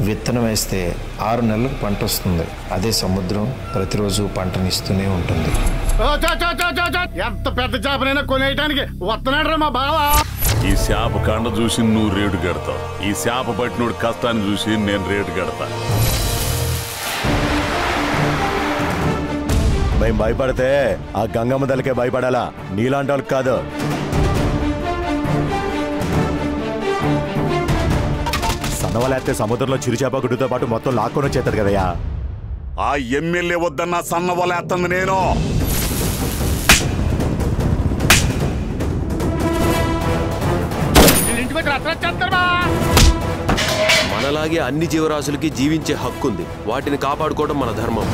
విత్తనం వేస్తే ఆరు నెలలకు పంట వస్తుంది. అదే సముద్రం ప్రతిరోజు పంటనిస్తూనే ఉంటుంది. ఎంత పెద్ద చేపనైనా కొనేయటానికి వస్తున్నాడు మా బావ. ఈ శాప కండ చూసి నువ్వు రేటు కడతావు. ఈ శాప పట్టినోడు కష్టాన్ని చూసి నేను రేటు కడతా. మేము భయపడితే ఆ గంగమ్మ తలకే భయపడాలా? నీలాంటి వాళ్ళకి కాదు. సన్నవలేస్తే సముద్రంలో చిరుచేప గుడ్డుతో పాటు మొత్తం లాక్కొని వచ్చేస్తారు కదయ్యా. ఆ ఎమ్మెల్యే వద్దన్న సన్న వలేస్తుంది నేను మనలాగే అన్ని జీవరాశులకి జీవించే హక్కు ఉంది వాటిని కాపాడుకోవడం మన ధర్మం.